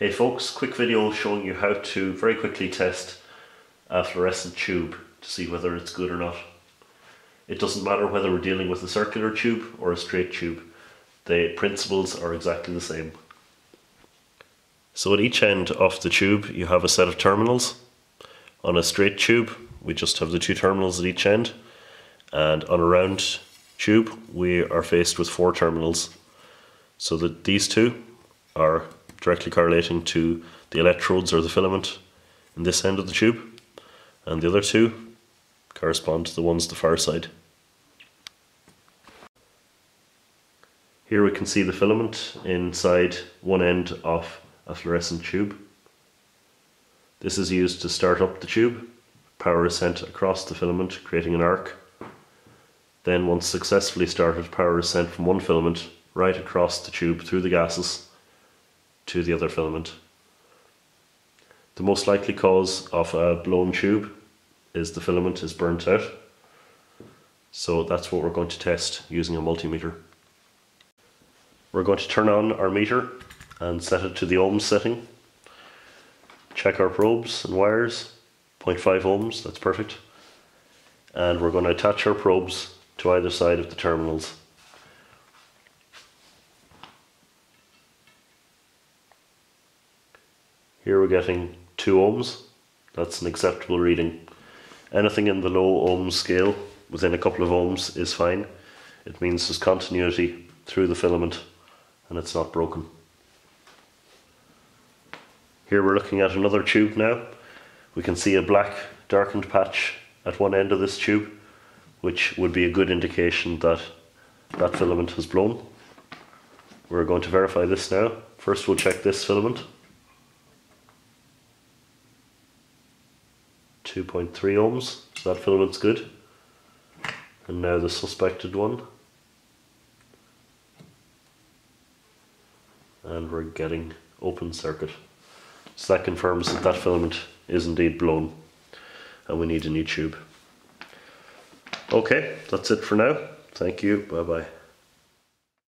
Hey folks, quick video showing you how to very quickly test a fluorescent tube to see whether it's good or not. It doesn't matter whether we're dealing with a circular tube or a straight tube. The principles are exactly the same. So at each end of the tube you have a set of terminals. On a straight tube we just have the two terminals at each end and on a round tube we are faced with four terminals. So that these two are directly correlating to the electrodes or the filament in this end of the tube, and the other two correspond to the ones the far side. Here we can see the filament inside one end of a fluorescent tube. This is used to start up the tube. Power is sent across the filament, creating an arc. Then once successfully started, power is sent from one filament right across the tube through the gases to the other filament. The most likely cause of a blown tube is the filament is burnt out. So that's what we're going to test using a multimeter. We're going to turn on our meter and set it to the ohms setting. Check our probes and wires, 0.5 ohms, that's perfect. And we're going to attach our probes to either side of the terminals. Here we're getting 2 ohms. That's an acceptable reading. Anything in the low ohm scale within a couple of ohms is fine. It means there's continuity through the filament and it's not broken. Here we're looking at another tube now. We can see a black darkened patch at one end of this tube which would be a good indication that that filament has blown. We're going to verify this now. First we'll check this filament. 2.3 ohms, so that filament's good. And now the suspected one. And we're getting open circuit. So that confirms that that filament is indeed blown and we need a new tube. Okay, that's it for now. Thank you. Bye bye.